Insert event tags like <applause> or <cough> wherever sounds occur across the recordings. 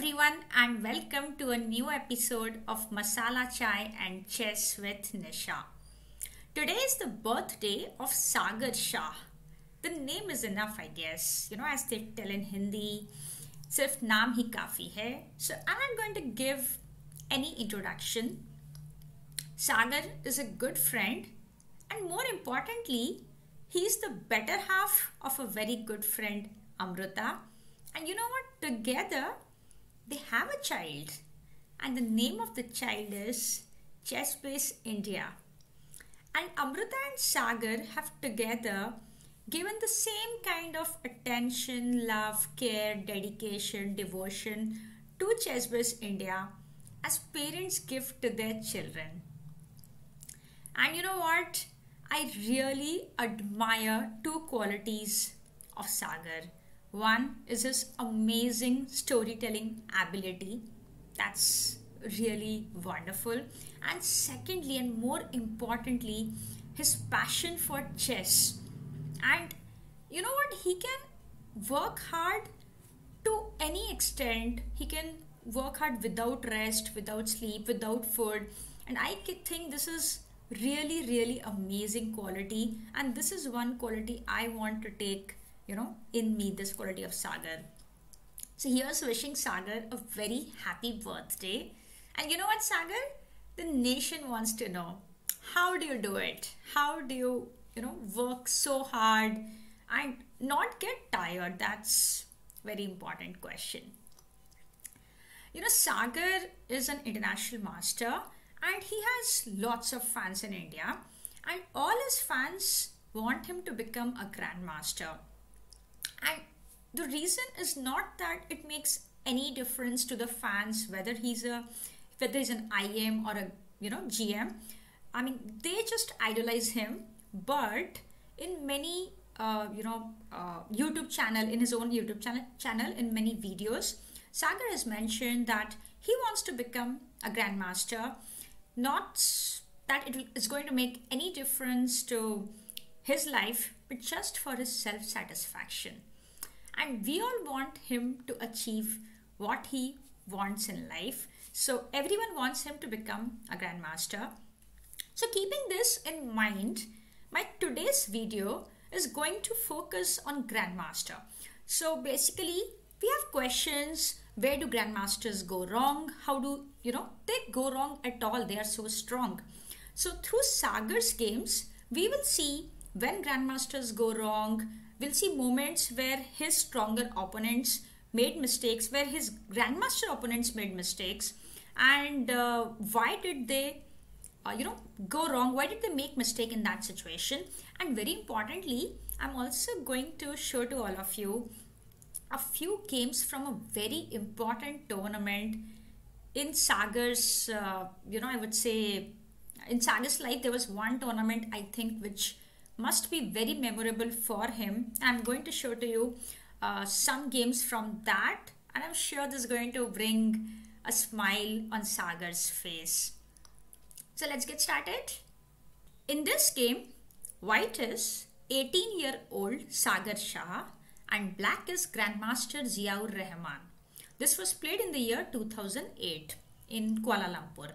everyone and welcome to a new episode of Masala Chai and Chess with Nisha. Today is the birthday of Sagar Shah. The name is enough, I guess. You know, as they tell in Hindi, sirf naam hi kafi hai. So I'm not going to give any introduction. Sagar is a good friend and more importantly, he's the better half of a very good friend, Amruta. And you know what? Together, they have a child, and the name of the child is Chessbase India. And Amruta and Sagar have together given the same kind of attention, love, care, dedication, devotion to Chessbase India as parents give to their children. And you know what? I really admire two qualities of Sagar. One is his amazing storytelling ability. That's really wonderful. And secondly, and more importantly, his passion for chess. And you know what? He can work hard to any extent. He can work hard without rest, without sleep, without food. And I think this is really, really amazing quality. And this is one quality I want to take you know, in me, this quality of Sagar. So here's wishing Sagar a very happy birthday. And you know what, Sagar? The nation wants to know how do you do it? How do you, you know, work so hard and not get tired? That's very important question. You know, Sagar is an international master and he has lots of fans in India, and all his fans want him to become a grandmaster and the reason is not that it makes any difference to the fans whether he's a whether he's an IM or a you know GM. I mean, they just idolize him. But in many uh, you know uh, YouTube channel, in his own YouTube channel, channel, in many videos, Sagar has mentioned that he wants to become a grandmaster. Not that it is going to make any difference to his life, but just for his self satisfaction and we all want him to achieve what he wants in life. So everyone wants him to become a grandmaster. So keeping this in mind, my today's video is going to focus on grandmaster. So basically, we have questions where do grandmasters go wrong? How do you know they go wrong at all? They are so strong. So through Sagar's games, we will see when grandmasters go wrong, we'll see moments where his stronger opponents made mistakes, where his grandmaster opponents made mistakes, and uh, why did they, uh, you know, go wrong? Why did they make mistake in that situation? And very importantly, I'm also going to show to all of you a few games from a very important tournament in Sagar's, uh, you know, I would say in Sagar's life, there was one tournament I think which must be very memorable for him. I'm going to show to you uh, some games from that and I'm sure this is going to bring a smile on Sagar's face. So let's get started. In this game, white is 18 year old Sagar Shah and black is Grandmaster Ziaur Rahman. This was played in the year 2008 in Kuala Lumpur.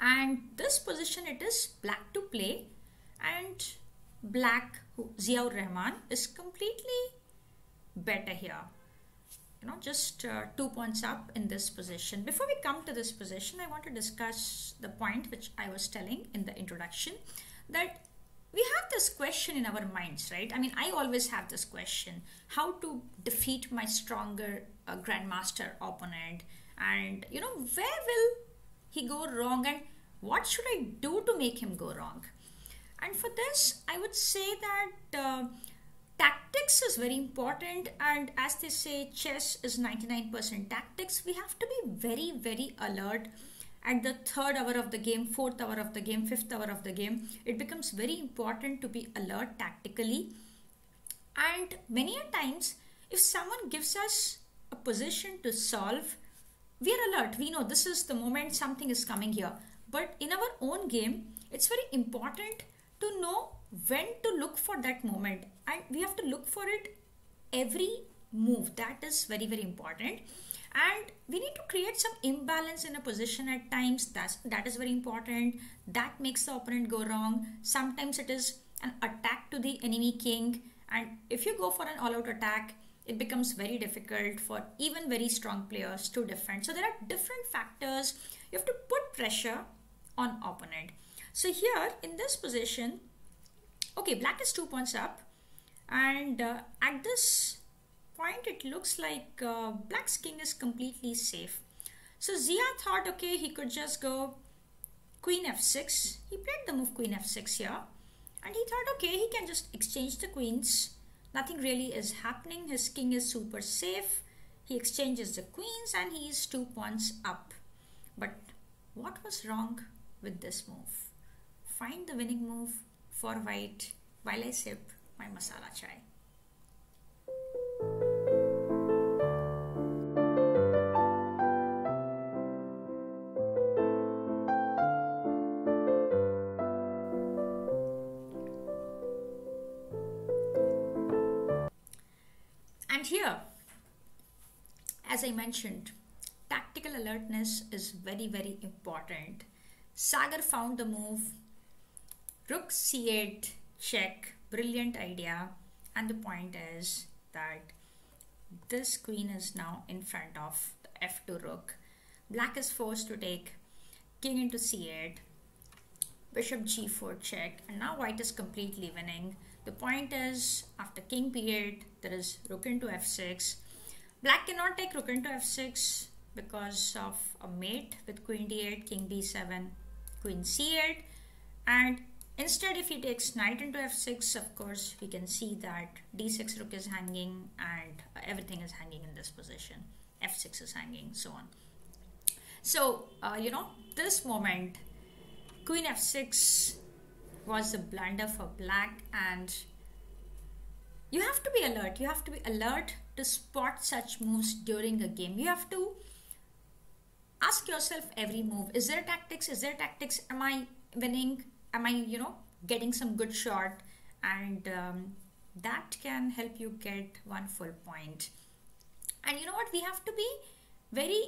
And this position it is black to play and black Ziaur Rahman is completely better here. You know, just uh, two points up in this position. Before we come to this position, I want to discuss the point which I was telling in the introduction that we have this question in our minds, right? I mean, I always have this question how to defeat my stronger uh, grandmaster opponent, and you know, where will he go wrong, and what should I do to make him go wrong? And for this, I would say that uh, tactics is very important. And as they say, chess is 99% tactics. We have to be very, very alert at the third hour of the game, fourth hour of the game, fifth hour of the game. It becomes very important to be alert tactically. And many a times, if someone gives us a position to solve, we are alert. We know this is the moment something is coming here. But in our own game, it's very important to know when to look for that moment. And we have to look for it every move. That is very very important. And we need to create some imbalance in a position at times. That's that is very important. That makes the opponent go wrong. Sometimes it is an attack to the enemy king. And if you go for an all-out attack it becomes very difficult for even very strong players to defend. So there are different factors. You have to put pressure on opponent so here in this position okay black is two points up. And uh, at this point it looks like uh, black's king is completely safe. So Zia thought okay he could just go queen f6 he played the move queen f6 here. And he thought okay he can just exchange the queens. Nothing really is happening. His king is super safe. He exchanges the queens and he is two pawns up. But what was wrong with this move find the winning move for white while I sip my masala chai. And here, as I mentioned, tactical alertness is very, very important. Sagar found the move rook c8 check. Brilliant idea. And the point is that this queen is now in front of the f2 rook. Black is forced to take king into c8 bishop g4 check. And now white is completely winning. The point is after king b8 there is rook into f6 black cannot take rook into f6 because of a mate with queen d8 king b7 queen c8 and Instead, if he takes knight into f6, of course, we can see that d6 rook is hanging and everything is hanging in this position. f6 is hanging, so on. So, uh, you know, this moment, queen f6 was a blunder for black and you have to be alert. You have to be alert to spot such moves during a game. You have to ask yourself every move. Is there tactics? Is there tactics? Am I winning? Am I, you know, getting some good shot? And um, that can help you get one full point. And you know what? We have to be very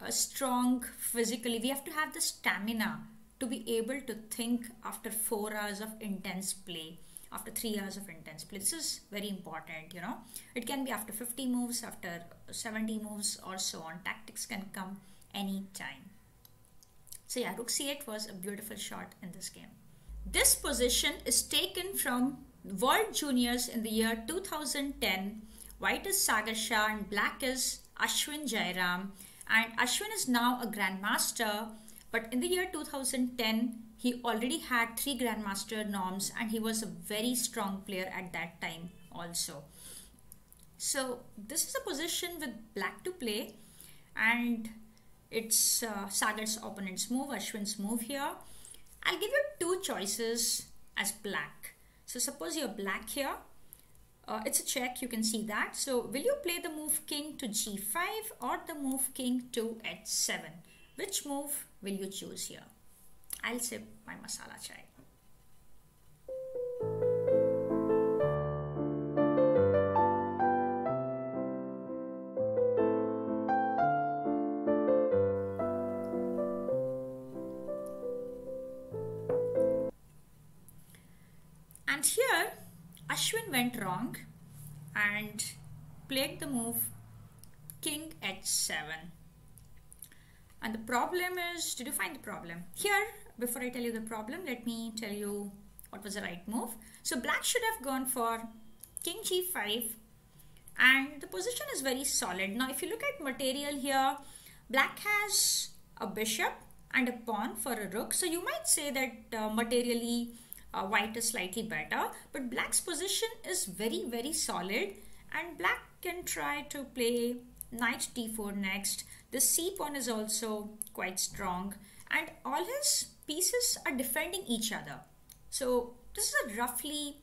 uh, strong physically. We have to have the stamina to be able to think after four hours of intense play after three hours of intense play. This is very important, you know. It can be after 50 moves, after 70 moves, or so on. Tactics can come anytime. So, yeah, Rook c8 was a beautiful shot in this game. This position is taken from World Juniors in the year 2010. White is Sagar Shah and black is Ashwin Jayaram. And Ashwin is now a grandmaster, but in the year 2010, he already had three grandmaster norms and he was a very strong player at that time also. So this is a position with black to play and it's uh, Sagar's opponent's move, Ashwin's move here. I'll give you two choices as black. So suppose you're black here. Uh, it's a check, you can see that. So will you play the move king to g5 or the move king to h7? Which move will you choose here? I'll sip my masala chai. Move king h7. And the problem is, did you find the problem? Here, before I tell you the problem, let me tell you what was the right move. So black should have gone for king g5 and the position is very solid. Now if you look at material here, black has a bishop and a pawn for a rook. So you might say that uh, materially uh, white is slightly better but black's position is very very solid and black can try to play knight d4 next. The c pawn is also quite strong. And all his pieces are defending each other. So this is a roughly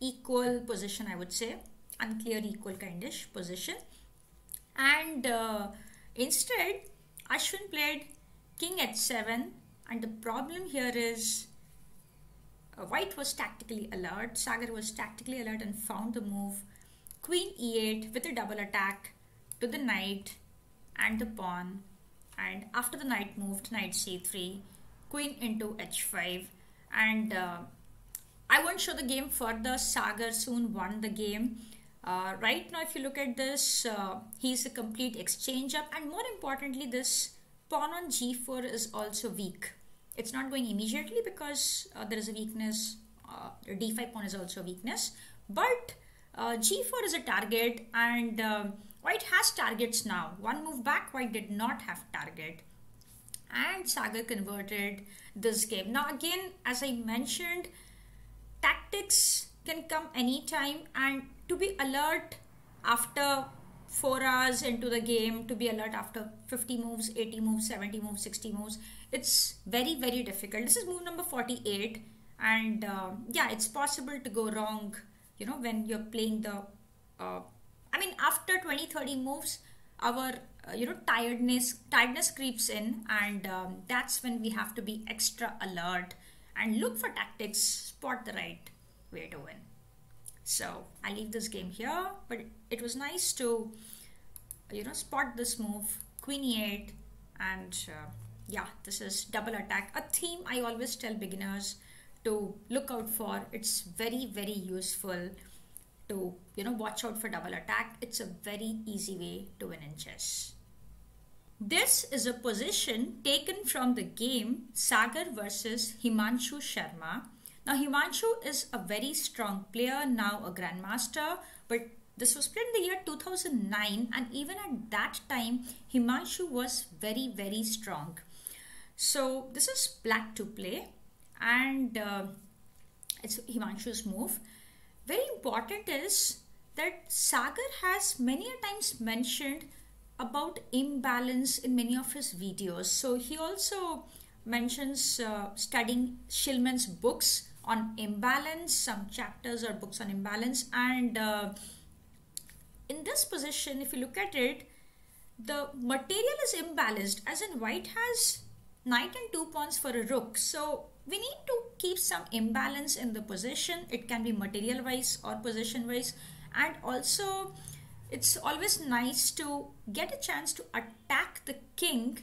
equal position i would say. Unclear equal kindish position. And uh, instead ashwin played king h7 and the problem here is uh, White was tactically alert, Sagar was tactically alert and found the move Queen e8 with a double attack to the knight and the pawn. And after the knight moved knight c3 queen into h5 and uh, I won't show the game further Sagar soon won the game. Uh, right now if you look at this uh, he's a complete exchange up. And more importantly this pawn on g4 is also weak. It's not going immediately because uh, there is a weakness. Uh, d5 pawn is also a weakness. But uh, g4 is a target and um, white has targets now. One move back white did not have target. And sagar converted this game. Now again as i mentioned tactics can come anytime and to be alert after 4 hours into the game to be alert after 50 moves 80 moves 70 moves 60 moves it's very very difficult. This is move number 48 and uh, yeah it's possible to go wrong you know when you're playing the uh, i mean after 20 30 moves our uh, you know tiredness tiredness creeps in and um, that's when we have to be extra alert and look for tactics spot the right way to win. So i leave this game here but it was nice to you know spot this move queen e8 and uh, yeah this is double attack a theme i always tell beginners to look out for. It's very, very useful to, you know, watch out for double attack. It's a very easy way to win in chess. This is a position taken from the game Sagar versus Himanshu Sharma. Now, Himanshu is a very strong player, now a grandmaster, but this was played in the year 2009, and even at that time, Himanshu was very, very strong. So, this is black to play and uh, it's Himanshu's move. Very important is that Sagar has many a times mentioned about imbalance in many of his videos. So he also mentions uh, studying Silman's books on imbalance, some chapters or books on imbalance. And uh, in this position, if you look at it, the material is imbalanced, as in white has knight and two pawns for a rook. So we need to keep some imbalance in the position. It can be material wise or position wise and also it's always nice to get a chance to attack the king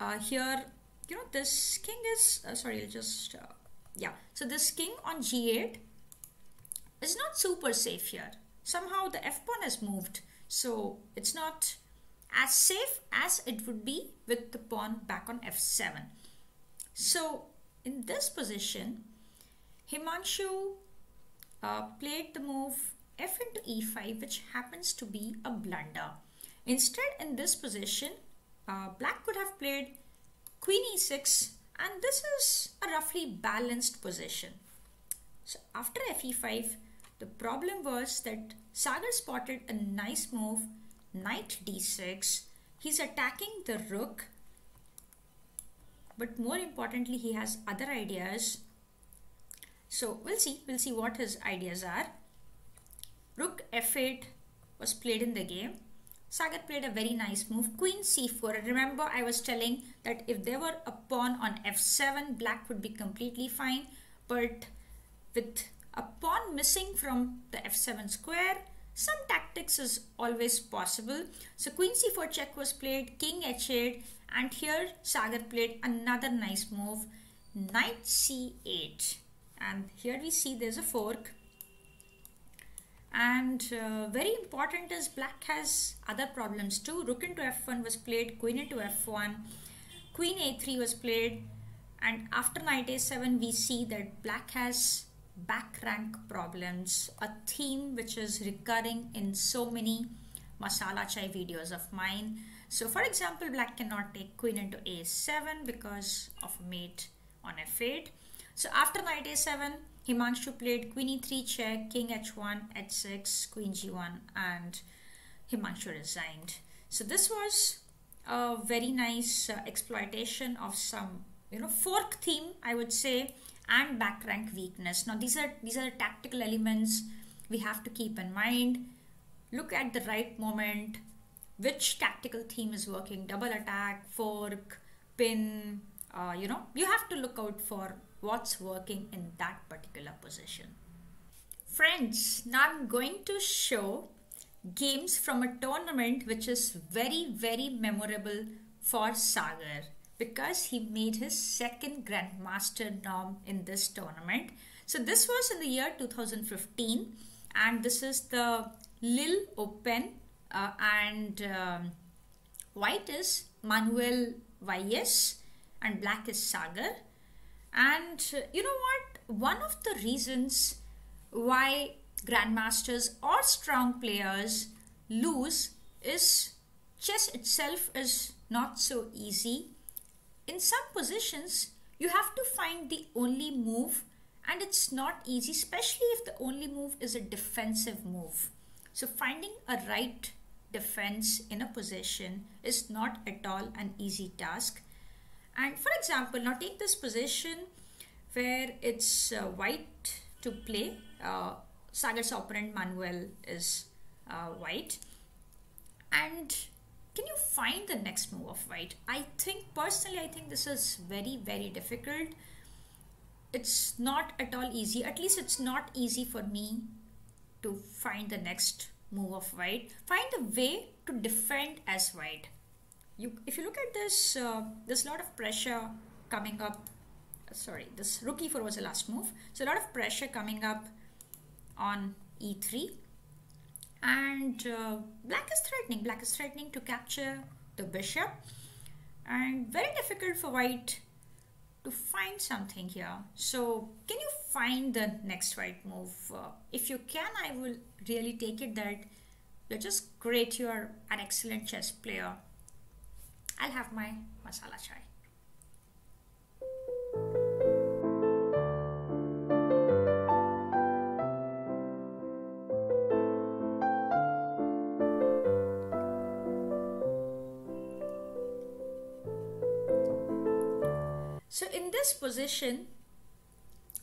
uh, here. You know this king is uh, sorry I'll just uh, yeah. So this king on g8 is not super safe here. Somehow the f pawn has moved. So it's not as safe as it would be with the pawn back on f7 so in this position, Himanshu uh, played the move f into e5 which happens to be a blunder. Instead in this position, uh, black could have played queen e6 and this is a roughly balanced position. So after fe5, the problem was that Sagar spotted a nice move, knight d6. He's attacking the rook but more importantly he has other ideas. So we'll see. We'll see what his ideas are. Rook f8 was played in the game. Sagar played a very nice move. Queen c4 remember I was telling that if there were a pawn on f7 black would be completely fine. But with a pawn missing from the f7 square some tactics is always possible. So queen c4 check was played. King h8 and here Sagar played another nice move knight c8 and here we see there's a fork. And uh, very important is black has other problems too. Rook into f1 was played queen into f1 queen a3 was played. And after knight a7 we see that black has back rank problems a theme which is recurring in so many masala chai videos of mine so for example, black cannot take queen into a7 because of mate on f8. So after knight a7, Himanshu played queen e3 check, king h1, h6, queen g1 and Himanshu resigned. So this was a very nice uh, exploitation of some you know fork theme I would say and back rank weakness. Now these are these are tactical elements we have to keep in mind. Look at the right moment, which tactical theme is working double attack fork pin uh, you know you have to look out for what's working in that particular position friends now i'm going to show games from a tournament which is very, very memorable for Sagar because he made his second Grandmaster norm in this tournament. So this was in the year 2015 and this is the Lille Open uh, and um, white is Manuel Valles and black is Sagar. And uh, you know what? One of the reasons why grandmasters or strong players lose is chess itself is not so easy. In some positions, you have to find the only move, and it's not easy, especially if the only move is a defensive move. So, finding a right defense in a position is not at all an easy task. And for example, now take this position where it's uh, white to play. Uh, Sagar's opponent Manuel is uh, white. And can you find the next move of white? I think personally, I think this is very, very difficult. It's not at all easy. At least it's not easy for me to find the next move of white. Find a way to defend as white. You, if you look at this, uh, there's a lot of pressure coming up. Sorry, this rook e4 was the last move. So a lot of pressure coming up on e3 and uh, black is threatening black is threatening to capture the bishop and very difficult for white to find something here. So can you find the next right move? Uh, if you can i will really take it that you're just great you're an excellent chess player. I'll have my masala chai position,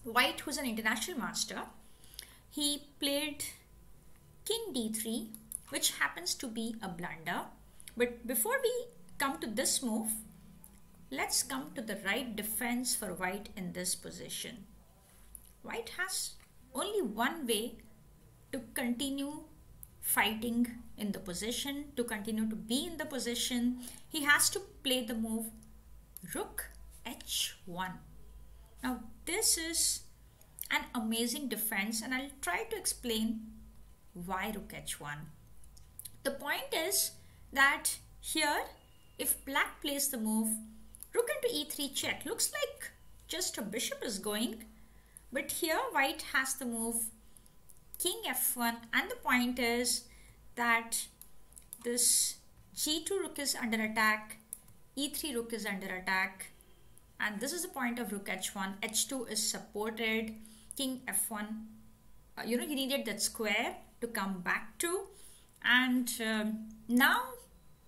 White, who's an international master, he played King d3, which happens to be a blunder. But before we come to this move, let's come to the right defense for White in this position. White has only one way to continue fighting in the position, to continue to be in the position. He has to play the move Rook h1. Now this is an amazing defense and I'll try to explain why rook h1. The point is that here if black plays the move rook into e3 check looks like just a bishop is going but here white has the move king f1 and the point is that this g2 rook is under attack e3 rook is under attack and this is the point of rook h1 h2 is supported king f1 uh, you know you needed that square to come back to. And um, now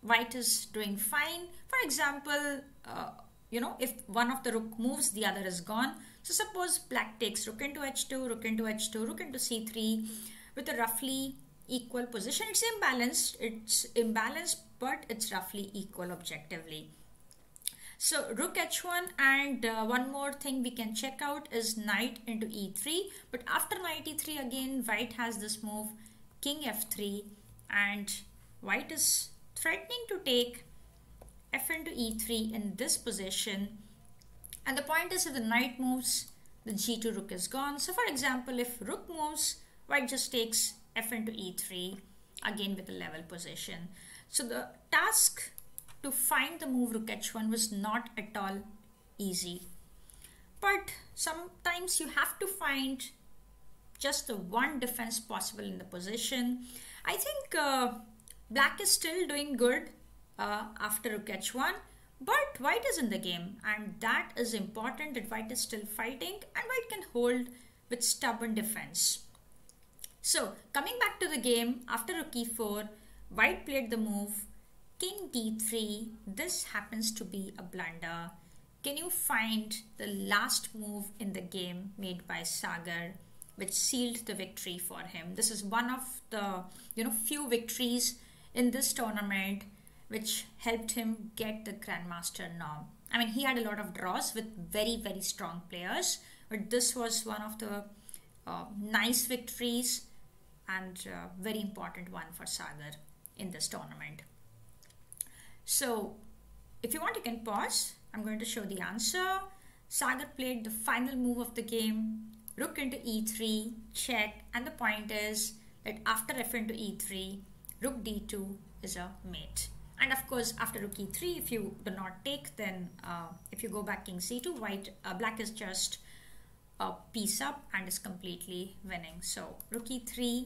white is doing fine. For example uh, you know if one of the rook moves the other is gone. So suppose black takes rook into h2 rook into h2 rook into c3 with a roughly equal position. It's imbalanced. It's imbalanced but it's roughly equal objectively so rook h1 and uh, one more thing we can check out is knight into e3. But after knight e3 again white has this move king f3 and white is threatening to take f into e3 in this position. And the point is if the knight moves the g2 rook is gone. So for example if rook moves white just takes f into e3 again with a level position. So the task to find the move rook h1 was not at all easy. But sometimes you have to find just the one defense possible in the position. I think uh, black is still doing good uh, after rook h1 but white is in the game and that is important that white is still fighting and white can hold with stubborn defense. So coming back to the game after rook e4 white played the move king d3 this happens to be a blunder. Can you find the last move in the game made by sagar which sealed the victory for him? This is one of the you know few victories in this tournament which helped him get the grandmaster norm i mean he had a lot of draws with very very strong players but this was one of the uh, nice victories and uh, very important one for Sagar in this tournament. So if you want you can pause. I'm going to show the answer. Sagar played the final move of the game, rook into e3, check, and the point is that after f into e3, rook d2 is a mate. And of course, after rook e3, if you do not take, then uh, if you go back king c2, white, uh, black is just a piece up and is completely winning. So rook e3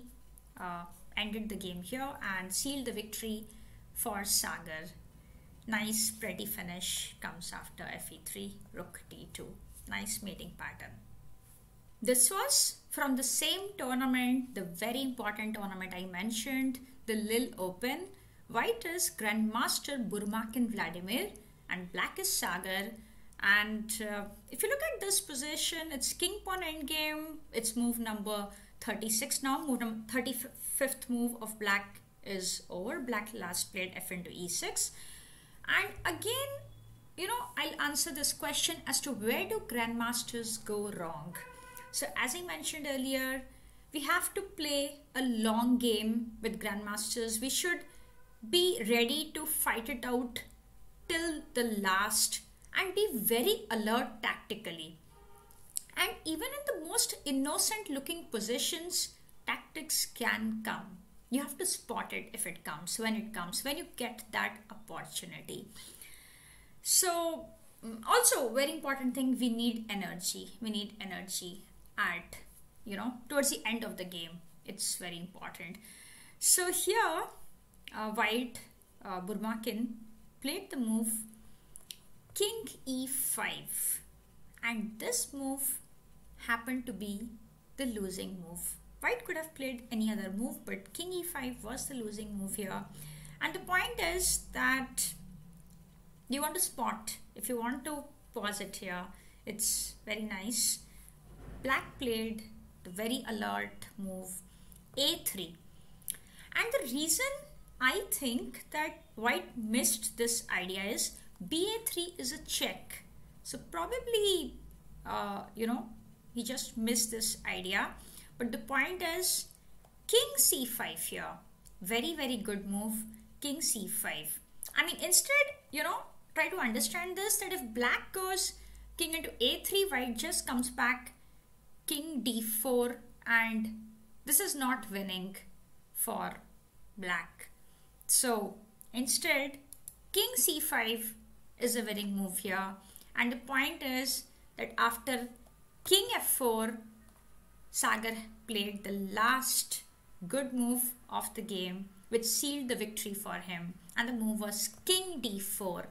uh, ended the game here and sealed the victory for Sagar. Nice pretty finish comes after fe3, rook d2. Nice mating pattern. This was from the same tournament, the very important tournament I mentioned, the Lille Open. White is Grandmaster Burmakin Vladimir and black is Sagar. And uh, if you look at this position, it's king pawn endgame. It's move number 36 now. Move number 35th move of black is over. Black last played f into e6. Again, you know, I'll answer this question as to where do grandmasters go wrong. So as I mentioned earlier, we have to play a long game with grandmasters. We should be ready to fight it out till the last and be very alert tactically. And even in the most innocent looking positions, tactics can come. You have to spot it if it comes, when it comes, when you get that opportunity. So, mm, also, very important thing we need energy. We need energy at you know towards the end of the game. It's very important. So here uh, white uh, burmakin played the move king e5 and this move happened to be the losing move. White could have played any other move but king e5 was the losing move here. And the point is that you want to spot? If you want to pause it here it's very nice. Black played the very alert move. A3 and the reason I think that white missed this idea is ba3 is a check. So probably uh, you know he just missed this idea. But the point is king c5 here. Very very good move. King c5 I mean instead you know try to understand this that if black goes king into a3 white just comes back king d4 and this is not winning for black. So instead king c5 is a winning move here. And the point is that after king f4 Sagar played the last good move of the game which sealed the victory for him. And the move was king d4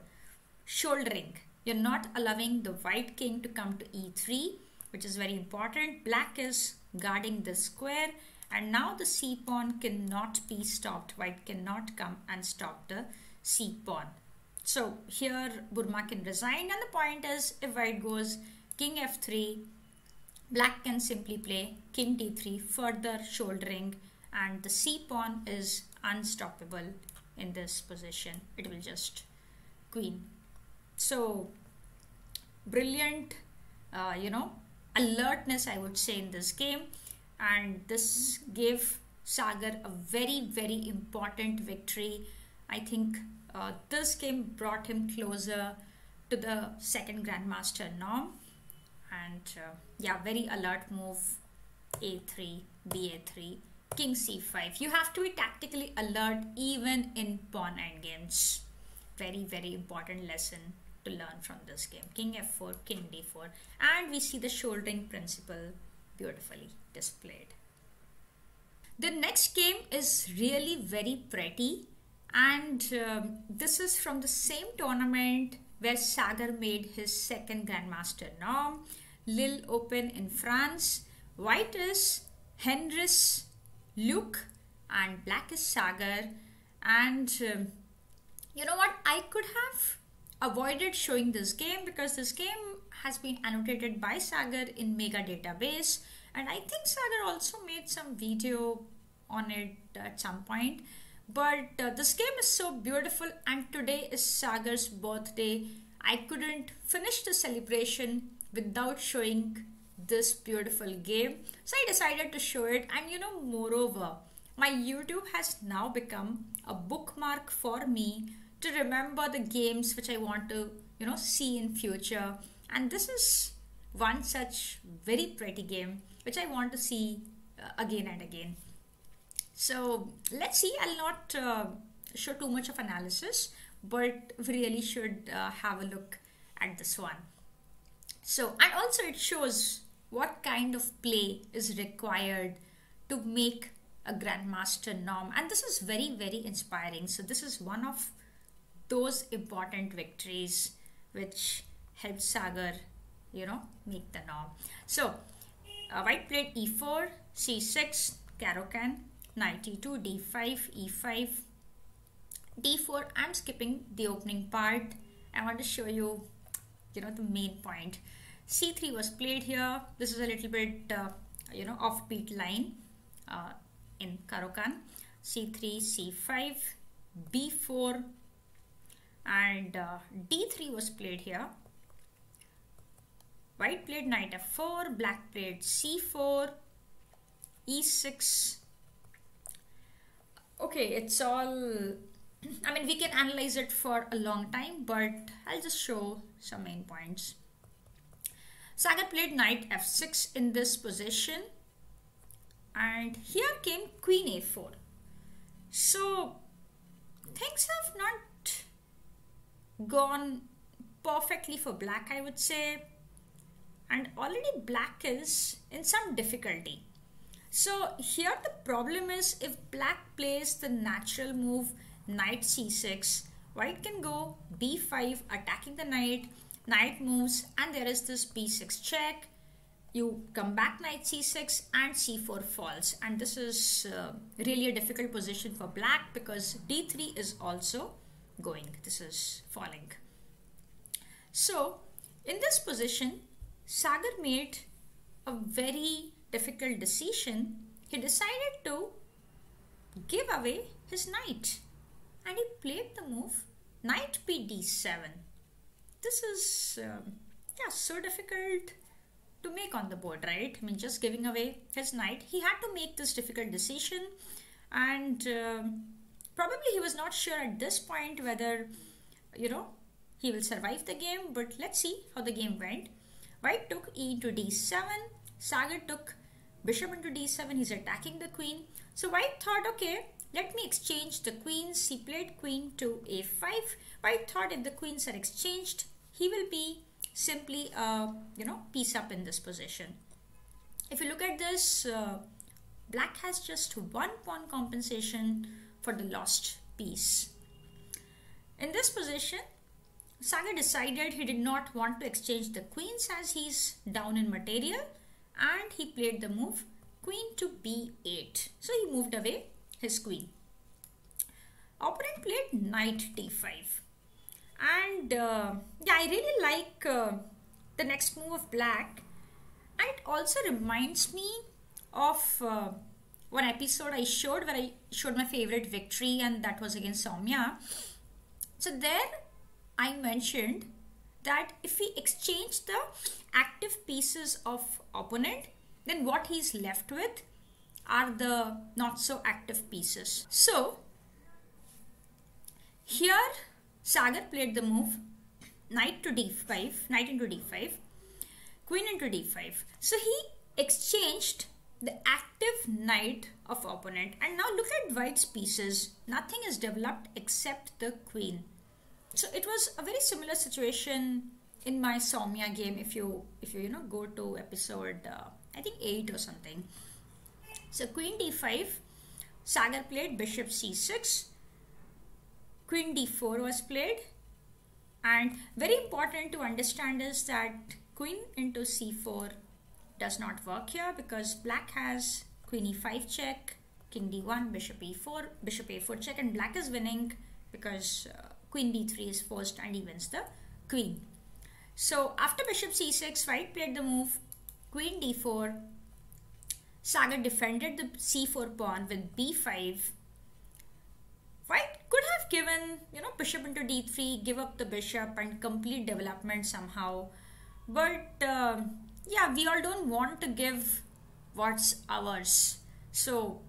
shouldering you're not allowing the white king to come to e3 which is very important. Black is guarding the square and now the c pawn cannot be stopped. White cannot come and stop the c pawn. So here Burmakin resigned and the point is if white goes king f3, black can simply play king d3 further shouldering and the c pawn is unstoppable in this position. It will just queen. So brilliant, uh, you know, alertness, I would say, in this game. And this gave Sagar a very, very important victory. I think uh, this game brought him closer to the second Grandmaster norm. And uh, yeah, very alert move a3, ba3, king c5. You have to be tactically alert even in pawn endgames. Very, very important lesson to learn from this game. King f4, king d4 and we see the shouldering principle beautifully displayed. The next game is really very pretty and um, this is from the same tournament where Sagar made his second Grandmaster norm, Lille Open in France. White is Henris Luc and black is Sagar and um, you know what I could have avoided showing this game because this game has been annotated by Sagar in Mega Database. And I think Sagar also made some video on it at some point. But uh, this game is so beautiful and today is Sagar's birthday. I couldn't finish the celebration without showing this beautiful game. So I decided to show it. And you know moreover my YouTube has now become a bookmark for me to remember the games which I want to you know see in future and this is one such very pretty game which I want to see uh, again and again. So let's see, I'll not uh, show too much of analysis, but we really should uh, have a look at this one. So, and also it shows what kind of play is required to make a grandmaster norm and this is very very inspiring so this is one of those important victories which helped sagar you know make the norm. So uh, white played e4 c6 Caro-Kann knight e2 d5 e5 d4 i'm skipping the opening part. I want to show you you know the main point. C3 was played here. This is a little bit uh, you know offbeat line uh, in Caro-Kann c3 c5 b4 and uh, d3 was played here. White played knight f4 black played c4 e6 okay it's all <clears throat> I mean we can analyze it for a long time but I'll just show some main points. Sagar played knight f6 in this position. And here came queen a4 so things have not gone perfectly for black I would say. And already black is in some difficulty. So here the problem is if black plays the natural move knight c6 white can go b5 attacking the knight knight moves and there is this b6 check. You come back knight c6 and c4 falls. And this is uh, really a difficult position for black because d3 is also going. This is falling. So in this position sagar made a very difficult decision. He decided to give away his knight. And he played the move knight b d7 this is um, yeah so difficult to make on the board, right? I mean, just giving away his knight. He had to make this difficult decision, and uh, probably he was not sure at this point whether, you know, he will survive the game. But let's see how the game went. White took e to d7. Sagar took bishop into d7. He's attacking the queen. So White thought, okay, let me exchange the queens. He played queen to a5. White thought if the queens are exchanged, he will be simply uh, you know piece up in this position if you look at this uh, black has just one pawn compensation for the lost piece. In this position Sagar decided he did not want to exchange the queens as he's down in material and he played the move queen to b8 so he moved away his queen. Opponent played knight d5 and uh, yeah i really like uh, the next move of black. And it also reminds me of uh, one episode i showed where i showed my favorite victory and that was against soumya so there i mentioned that if we exchange the active pieces of opponent then what he's left with are the not so active pieces so here Sagar played the move knight to d5, knight into d5, queen into d5. So he exchanged the active knight of opponent and now look at white's pieces. Nothing is developed except the queen. So it was a very similar situation in my Soumya game if you if you you know go to episode uh, I think 8 or something. So queen d5, Sagar played bishop c6, queen d4 was played and very important to understand is that queen into c4 does not work here because black has queen e5 check king d1 bishop e4 bishop a4 check and black is winning because uh, queen d3 is forced and he wins the queen so after bishop c6 white played the move queen d4 sagar defended the c4 pawn with b5 white could have given, you know, bishop into d3, give up the bishop and complete development somehow. But uh, yeah, we all don't want to give what's ours. So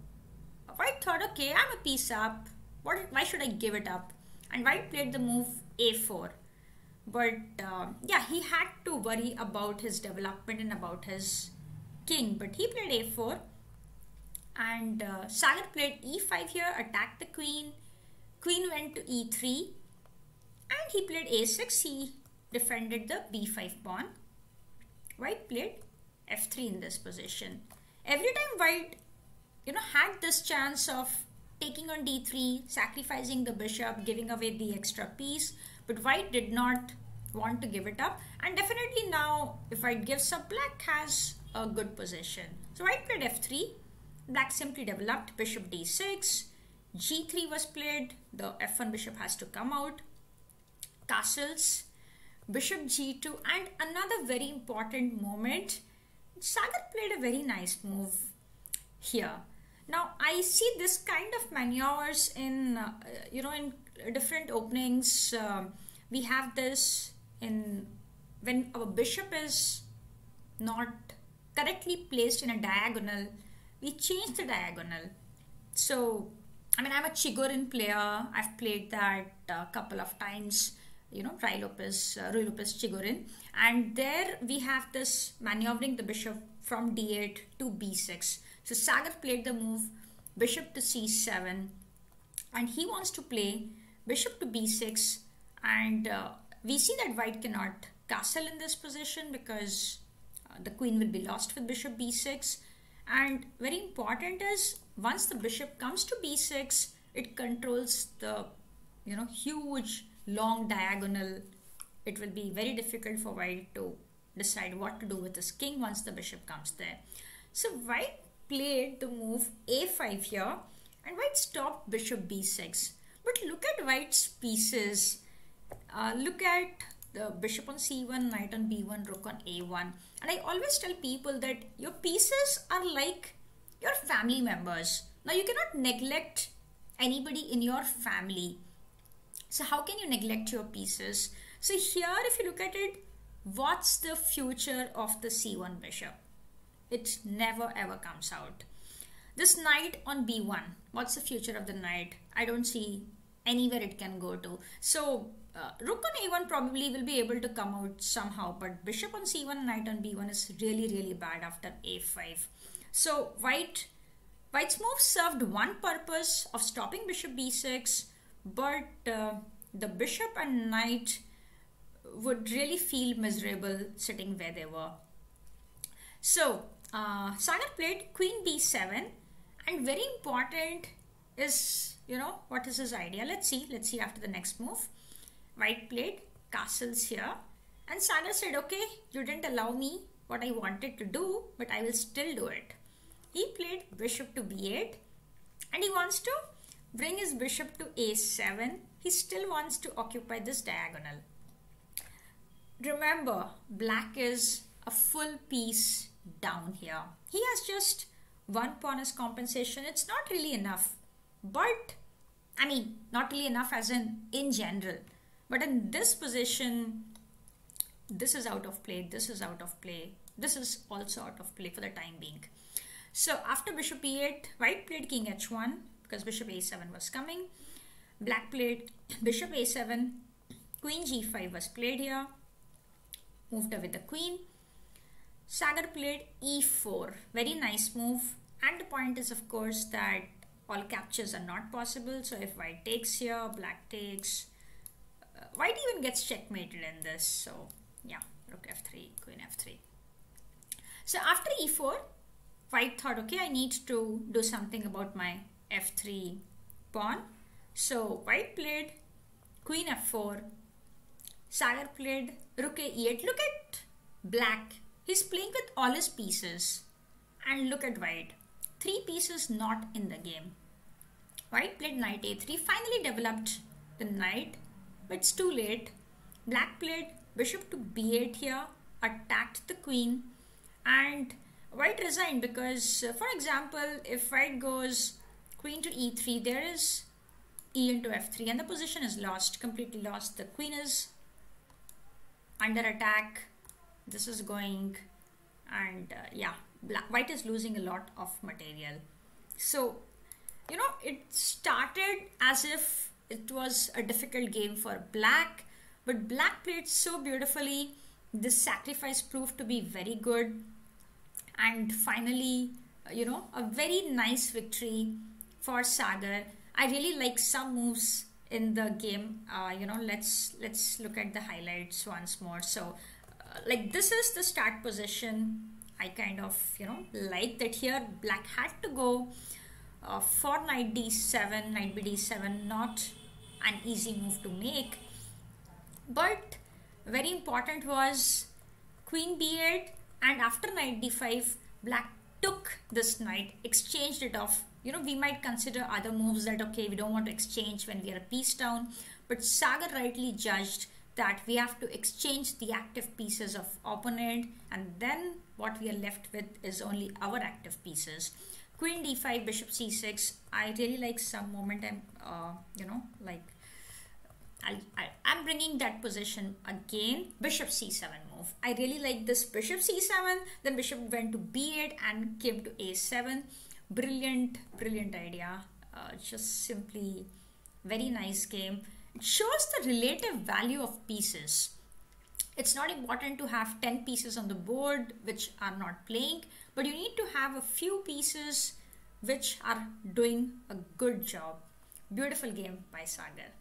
White thought, okay, I'm a piece up. What? Why should I give it up? And White played the move a4. But uh, yeah, he had to worry about his development and about his king. But he played a4. And uh, Sagar played e5 here, attacked the queen. Queen went to e3. And he played a6. He defended the b5 pawn. White played f3 in this position. Every time White, you know, had this chance of taking on d3, sacrificing the bishop, giving away the extra piece, but White did not want to give it up. And definitely now, if White gives up, Black has a good position. So White played f3. Black simply developed bishop d6. g3 was played. The f1 bishop has to come out. Castles bishop g2 and another very important moment Sagar played a very nice move here. Now I see this kind of maneuvers in uh, you know in different openings. Uh, we have this in when our bishop is not correctly placed in a diagonal we change the diagonal. So I mean I'm a Chigorin player. I've played that a couple of times you know, Ruy Lopez, uh, Ruy Lopez Chigorin. And there we have this maneuvering the bishop from d8 to b6. So Sagar played the move bishop to c7 and he wants to play bishop to b6 and uh, we see that white cannot castle in this position because uh, the queen will be lost with bishop b6 and very important is once the bishop comes to b6 it controls the you know huge long diagonal, it will be very difficult for white to decide what to do with his king once the bishop comes there. So white played the move a5 here and white stopped bishop b6. But look at white's pieces. Uh, look at the bishop on c1, knight on b1, rook on a1. And I always tell people that your pieces are like your family members. Now you cannot neglect anybody in your family so how can you neglect your pieces? So here, if you look at it, what's the future of the c1 bishop? It never ever comes out. This knight on b1, what's the future of the knight? I don't see anywhere it can go to. So uh, rook on a1 probably will be able to come out somehow, but bishop on c1, knight on b1 is really, really bad after a5. So white, white's move served one purpose of stopping bishop b6, but uh, the bishop and knight would really feel miserable sitting where they were. So, uh, Sagar played queen b7 and very important is, you know, what is his idea? Let's see. Let's see after the next move. White played castles here and Sagar said, okay, you didn't allow me what I wanted to do, but I will still do it. He played bishop to b8 and he wants to bring his bishop to a7, he still wants to occupy this diagonal. Remember, black is a full piece down here. He has just one pawn as compensation. It's not really enough. But, I mean, not really enough as in in general. But in this position, this is out of play, this is out of play, this is also out of play for the time being. So after bishop e8, white played king h1, because bishop a7 was coming. Black played <clears throat> bishop a7, queen g5 was played here, moved away the queen. Sagar played e4, very nice move. And the point is, of course, that all captures are not possible. So if white takes here, black takes. Uh, white even gets checkmated in this. So yeah, rook f3, queen f3. So after e4, white thought, okay, I need to do something about my f3 pawn. So white played queen f4. Sagar played rook a8. Look at black. He's playing with all his pieces. And look at white. Three pieces not in the game. White played knight a3. Finally developed the knight. But it's too late. Black played bishop to b8 here. Attacked the queen. And white resigned because, uh, for example, if white goes queen to e3 there is e into f3 and the position is lost completely lost. The queen is under attack. This is going and uh, yeah black, white is losing a lot of material. So you know it started as if it was a difficult game for black but black played so beautifully. This sacrifice proved to be very good. And finally you know a very nice victory for sagar i really like some moves in the game. Uh, you know let's let's look at the highlights once more. So uh, like this is the start position. I kind of you know like that here. Black had to go. Uh, for knight d7 knight bd7 not an easy move to make. But very important was queen b8 and after knight d5 black took this knight exchanged it off you know we might consider other moves that okay we don't want to exchange when we are a piece down but sagar rightly judged that we have to exchange the active pieces of opponent and then what we are left with is only our active pieces queen d5 bishop c6 i really like some momentum uh, you know like I, I, I'm bringing that position again. Bishop c7 move. I really like this bishop c7. Then bishop went to b8 and came to a7. Brilliant, brilliant idea. Uh, just simply very nice game. It shows the relative value of pieces. It's not important to have 10 pieces on the board which are not playing, but you need to have a few pieces which are doing a good job. Beautiful game by Sagar.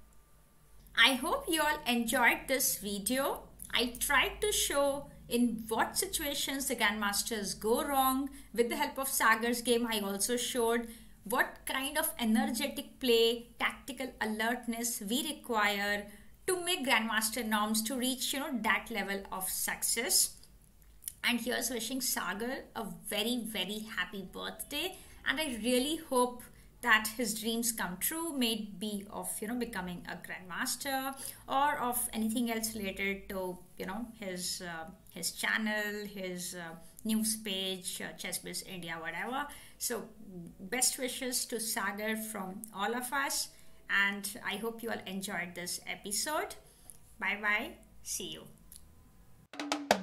I hope you all enjoyed this video. I tried to show in what situations the Grandmasters go wrong. With the help of Sagar's game, I also showed what kind of energetic play, tactical alertness we require to make Grandmaster norms to reach, you know, that level of success. And here's wishing Sagar a very, very happy birthday. And I really hope that his dreams come true may be of you know becoming a grandmaster or of anything else related to you know his uh, his channel his uh, news page uh, ChessBase india whatever. So best wishes to sagar from all of us and i hope you all enjoyed this episode. Bye bye see you